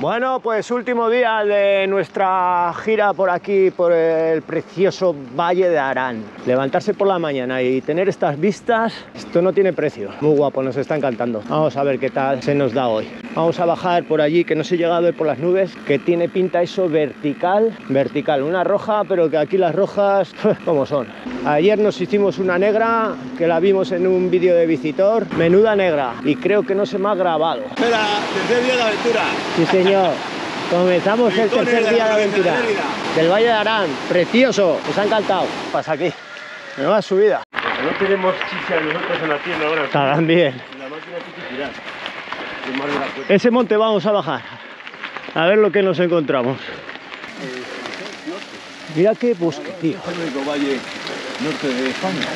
Bueno, pues último día de nuestra gira por aquí, por el precioso Valle de Arán. Levantarse por la mañana y tener estas vistas, esto no tiene precio. Muy guapo, nos está encantando. Vamos a ver qué tal se nos da hoy. Vamos a bajar por allí, que no se he llegado a ver por las nubes, que tiene pinta eso vertical, vertical. Una roja, pero que aquí las rojas, como son. Ayer nos hicimos una negra, que la vimos en un vídeo de Visitor, menuda negra, y creo que no se me ha grabado. Espera, tercer día de aventura. Sí, señor. Comenzamos el tercer día de la aventura del Valle de Arán. Precioso, nos ha encantado. Pasa aquí. Nueva subida. No tenemos chicha nosotros en la tienda ahora. Estarán bien. La máquina tiene que tirar. Ese monte vamos a bajar. A ver lo que nos encontramos. Mira qué bosque, tío. El único valle norte de España.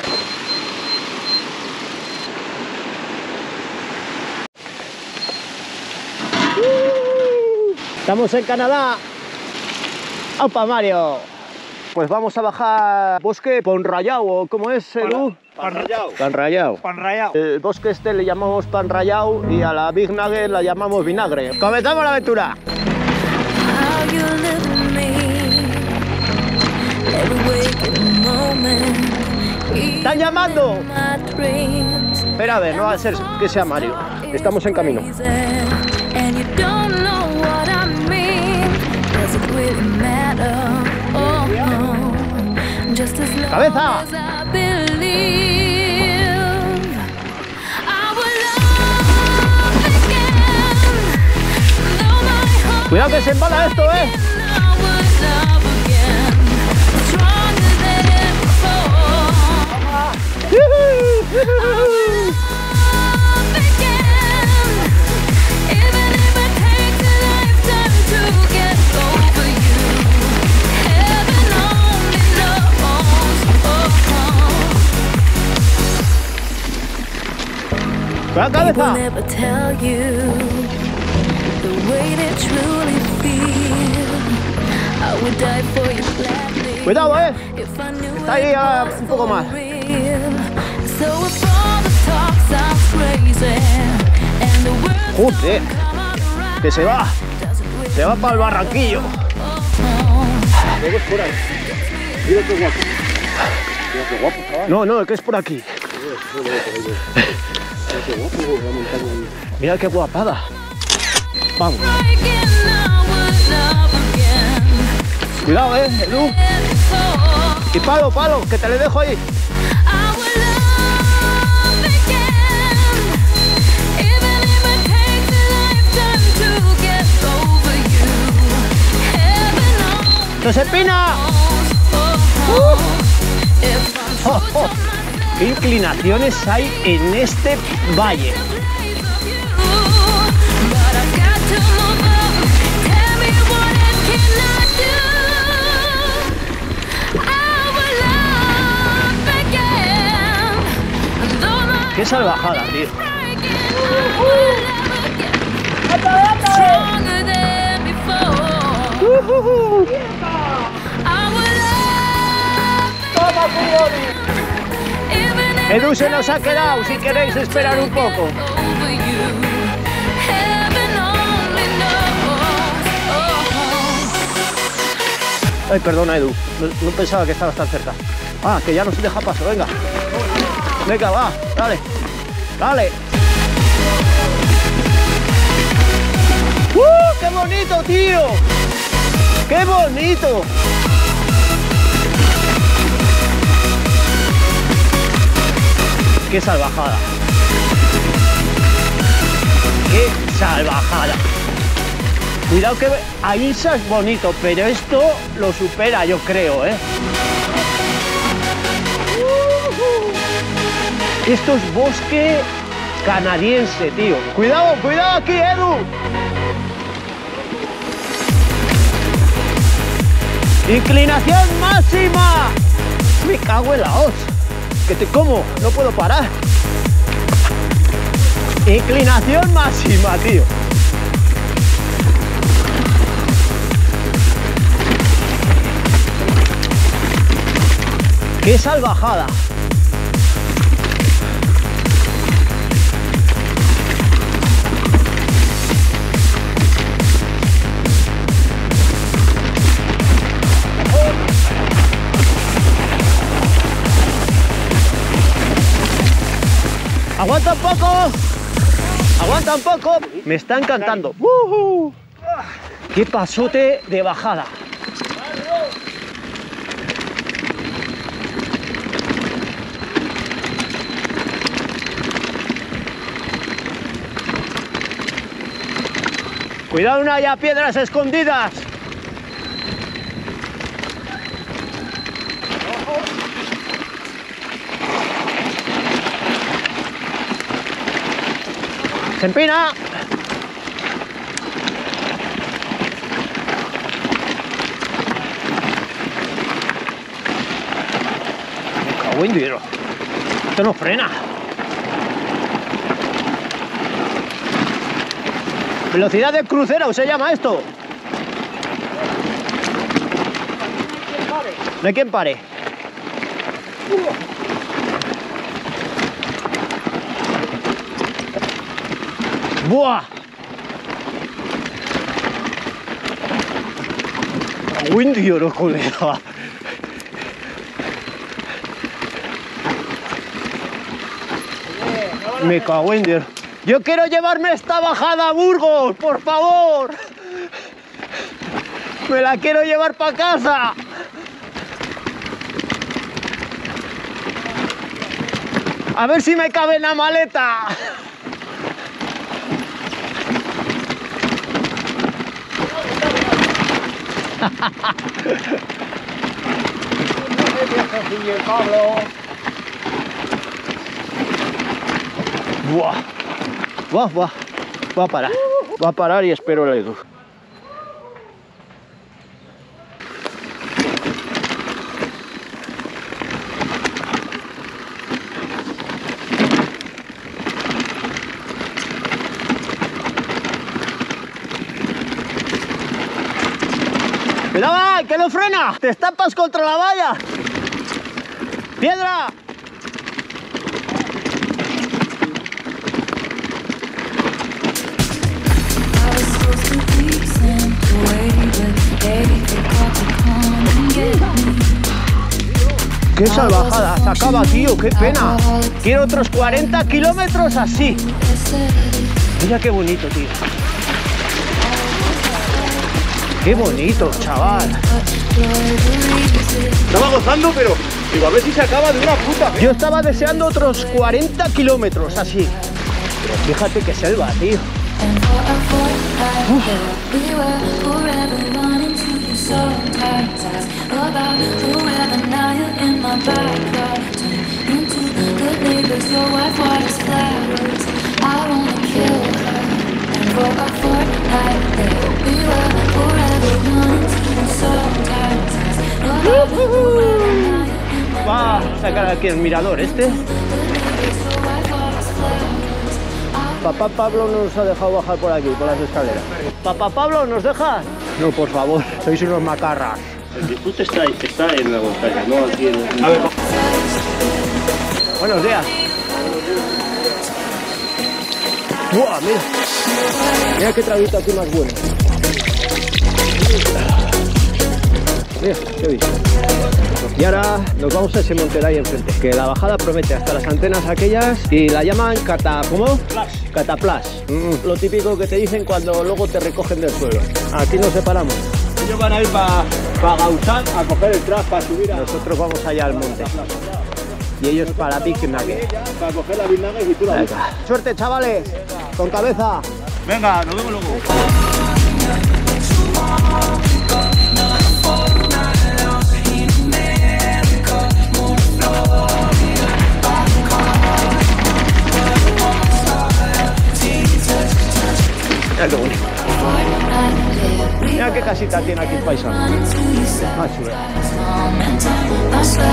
Estamos en Canadá. ¡Opa, Mario! Pues vamos a bajar bosque Ponrayao, ¿o ¿cómo es, Edu? Pan rallado. Pan rayao. Pan rayado. El bosque este le llamamos pan rayao y a la Big Nugget la llamamos vinagre. ¡Comenzamos la aventura! ¡Están llamando! Espera, a ver, no va a ser que sea Mario. Estamos en camino. Heart Cuidado que se embala esto, ¿eh? All the talk sounds crazy and the words Joder, que se va. Se va para el barranquillo. Luego es por ahí. Mira qué guapo. Mira qué guapo, chaval. No, no, que es por aquí. Mira qué guapada. Vamos. Cuidado, eh, before. Y palo, palo, que te le dejo ahí. I will love again, even if it takes a lifetime to get over you. Heaven only ¡No se pina! knows, oh, I'm Oh, ¿Qué inclinaciones hay en este valle? Qué salvajada, tío. Stronger than before. Edu se nos ha quedado, si queréis esperar un poco. Ay, perdona, Edu. No, no pensaba que estabas tan cerca. Ah, que ya nos deja paso, venga. Venga, va, dale. Dale. ¡Uh! ¡Qué bonito, tío! ¡Qué bonito! ¡Qué salvajada! ¡Qué salvajada! Cuidado que ahí es bonito, pero esto lo supera, yo creo, ¿eh? Esto es bosque canadiense, tío. Cuidado, cuidado aquí, Edu. Inclinación máxima. Me cago en la hoz. Que te como, no puedo parar. Inclinación máxima, tío. ¡Qué salvajada! Poco. Aguanta un poco. Me está encantando. ¡Wujú! ¡Qué pasote de bajada! Cuidado, no haya piedras escondidas. Se empina. Me cago en Dios. Esto no frena. Velocidad de crucero se llama esto. No hay quien pare. ¡Buah! Windy oro, colega. Me cago en Dios. Yo quiero llevarme esta bajada a Burgos, por favor. Me la quiero llevar para casa. A ver si me cabe en la maleta. Buah. Buah, buah. Voy a parar. Voy a parar y espero el Edu. ¡Cuidado, que no frena! ¡Te estampas contra la valla! ¡Piedra! ¡Qué salvajada! Se acaba, tío, qué pena. Quiero otros 40 kilómetros así. Mira qué bonito, tío. Qué bonito, chaval. Estaba gozando, pero digo, a ver si se acaba de una puta vez. Yo estaba deseando otros 40 kilómetros así. Pero fíjate qué selva, tío. And Va a sacar aquí el mirador este. Papá Pablo no nos ha dejado bajar por aquí, por las escaleras. Papá Pablo, ¿nos dejas? No, por favor, sois unos macarras. El disfrute está, está en la montaña, no aquí en A ver, Buenos días. ¡Buah, mira! Mira qué traguito aquí más bueno. Mira, qué bien. Y ahora nos vamos a ese monte de ahí enfrente, que la bajada promete hasta las antenas aquellas y la llaman cata... ¿cómo? Cataplas. Mm, lo típico que te dicen cuando luego te recogen del suelo. Aquí nos separamos. ellos van a ir para pa Gausán a coger el tras para subir a... Nosotros vamos allá al monte. Y ellos para Picnic. Para coger la vinagre y tú la. Suerte, chavales. Con cabeza. Venga, nos vemos luego. Mira qué bonito. Mira qué casita tiene aquí el paisano. Más chula.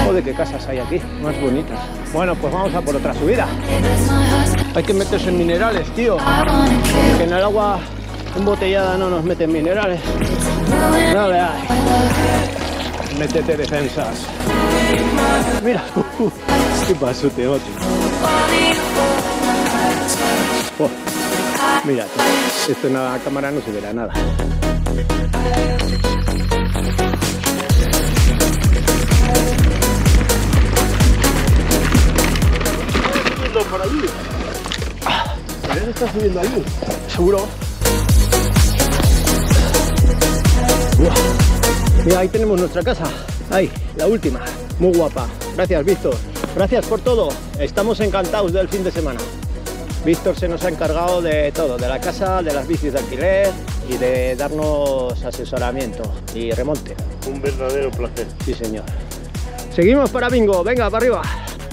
Joder, qué casas hay aquí, más bonitas. Bueno, pues vamos a por otra subida. Hay que meterse en minerales, tío. Que en el agua embotellada no nos meten minerales. No veas. Métete defensas. Mira, qué pasó, tío. Oh, mira, esto en la cámara no se verá nada. Él está subiendo allí. Seguro. Buah. Mira, ahí tenemos nuestra casa. Ahí, la última. Muy guapa. Gracias, Víctor. Gracias por todo. Estamos encantados del fin de semana. Víctor se nos ha encargado de todo, de la casa, de las bicis de alquiler y de darnos asesoramiento y remonte. Un verdadero placer. Sí, señor. Seguimos para Bingo. Venga, para arriba.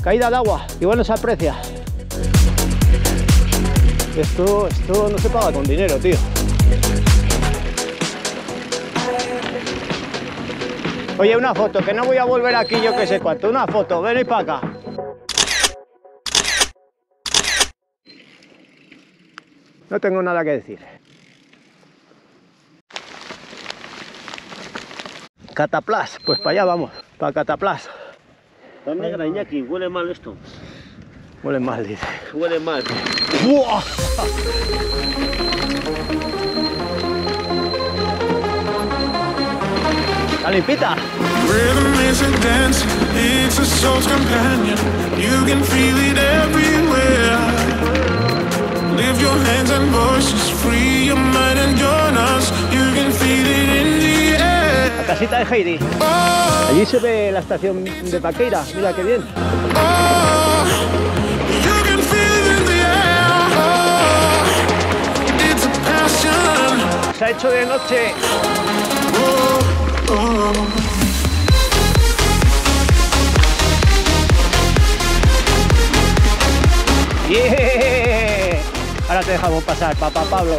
Caída de agua. Igual no se aprecia. Esto, esto no se paga con dinero, tío. Oye, una foto, que no voy a volver aquí yo que sé cuánto. Una foto, venid para acá. No tengo nada que decir. Cataplas, pues para allá vamos, para Cataplas. Está negra, Iñaki, huele mal esto. Huele mal, dice. Huele mal. ¡Buah! Está limpita. Rhythm is a dance, it's a soul's companion. You can feel it everywhere. Lift your hands and voices, free your mind and join us. You can feel it in the air. La casita de Heidi. Oh, Allí se ve la estación de Paqueira. Mira qué bien. oh, Ha hecho de noche. Oh, oh. ¡Yeah! Ahora te dejamos pasar, papá Pablo.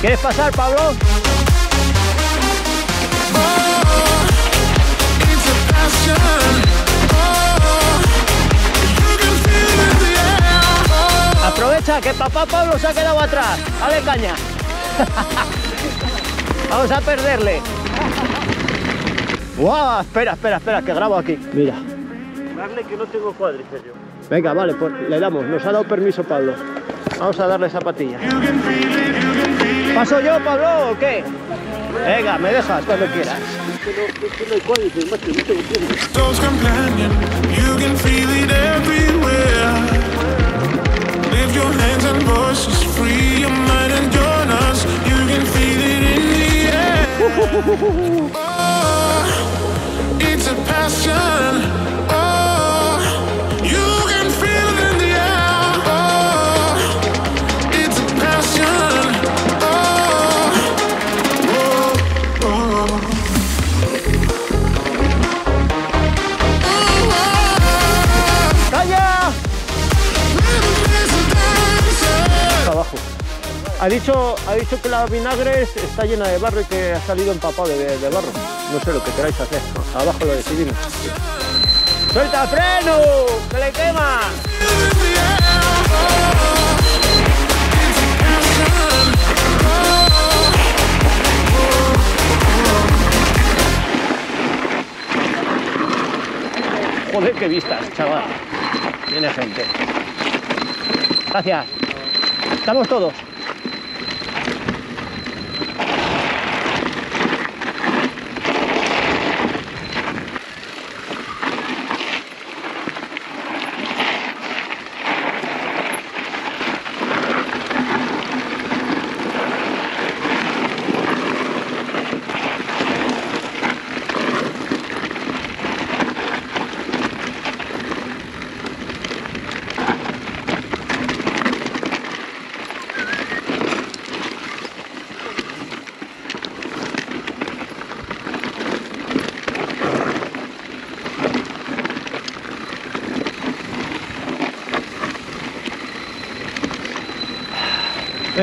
¿Quieres pasar, Pablo? A passion. Oh, Aprovecha que papá Pablo se ha quedado atrás. Dale caña. Vamos a perderle. ¡Guau! Espera, espera, espera, que grabo aquí. Mira. Darle que no tengo cuádriceps yo. Venga, vale, pues le damos. Nos ha dado permiso Pablo. Vamos a darle zapatilla. ¿Paso yo, Pablo, o qué? Venga, me dejas cuando quieras. Companion, you can feel it everywhere. Your hands and voices, free your mind and join us. You can feel it in the air. Oh, it's a passion. Oh, Ha dicho, ha dicho que la vinagre es- está llena de barro y que ha salido empapado de, barro. No sé lo que queráis hacer. Abajo lo decidimos. ¡Suelta el freno! ¡Que le quema! Joder, qué vistas, chaval. Viene gente. Gracias. Estamos todos.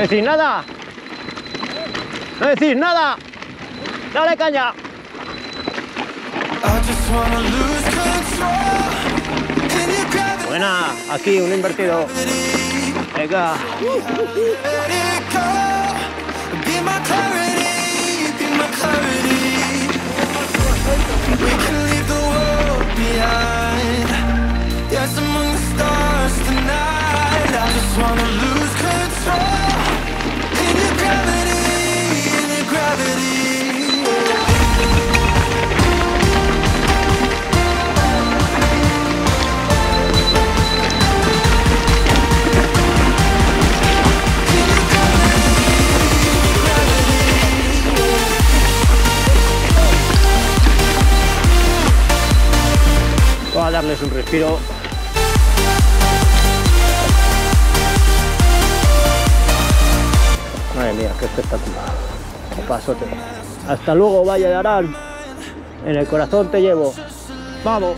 Decís nada. No decís nada. Dale caña. Buena. Aquí un invertido. Venga. Respiro. Madre mía, qué espectacular. Qué pasote. Hasta luego, Valle de Arán. En el corazón te llevo. Vamos.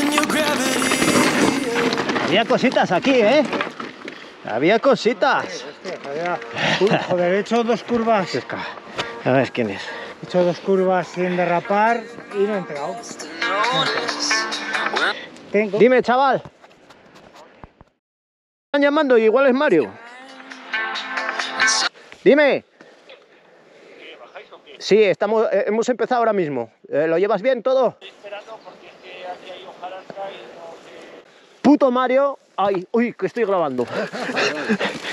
in your gravity. Había cositas aquí, ¿eh? Había cositas. Joder, he hecho dos curvas. A ver quién es. He hecho dos curvas sin derrapar y no he entrado. Dime, chaval. Están llamando y igual es Mario. Dime. Sí, estamos, eh, hemos empezado ahora mismo. Eh, ¿Lo llevas bien todo? Puto Mario. Ay, uy, que estoy grabando.